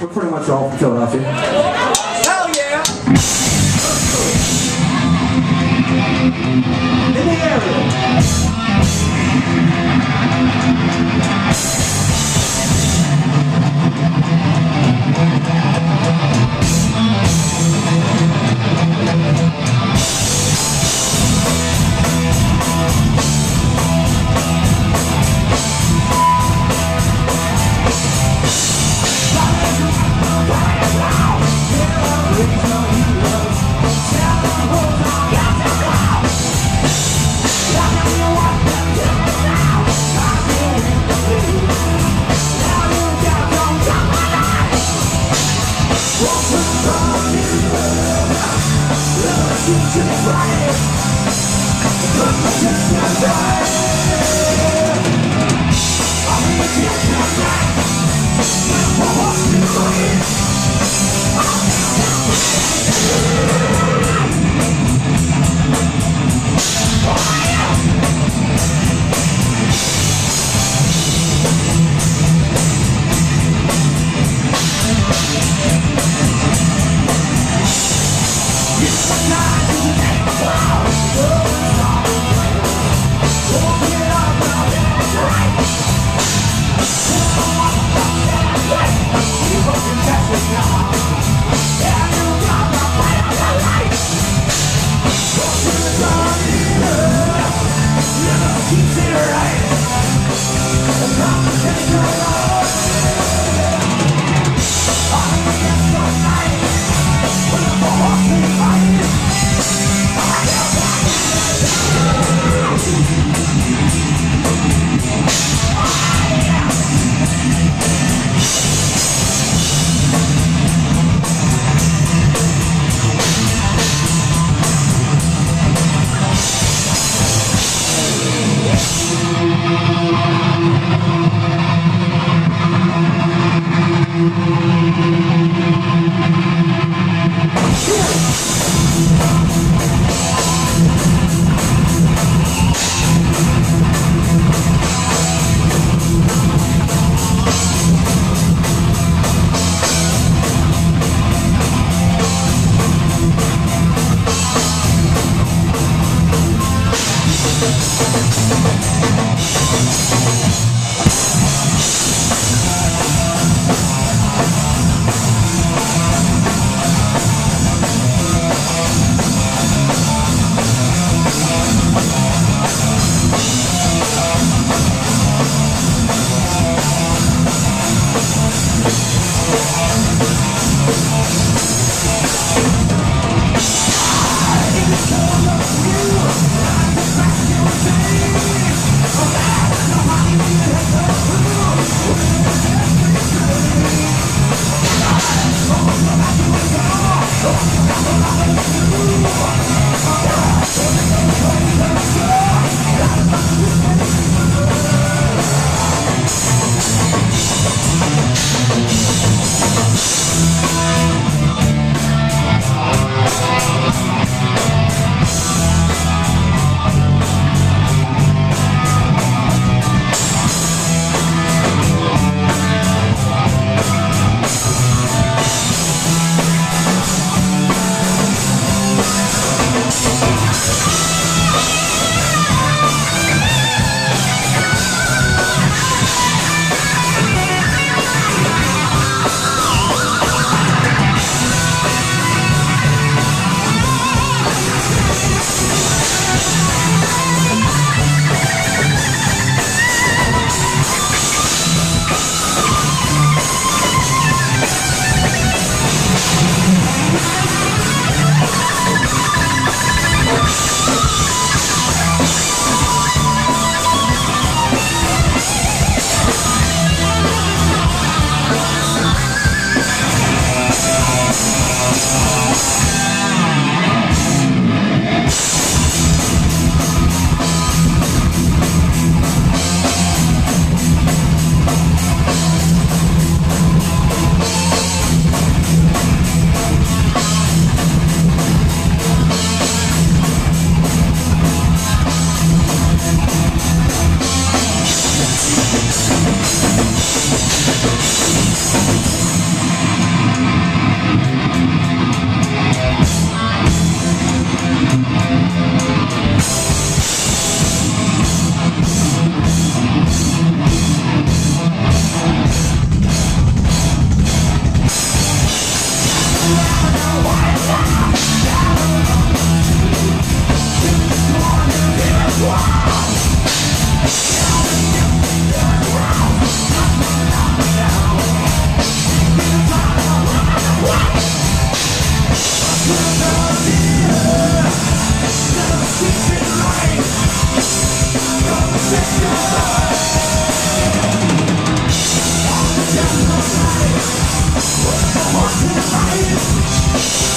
We're pretty much all from Philadelphia. Hell yeah! In the area. It's not Thank you. What the fuck is life?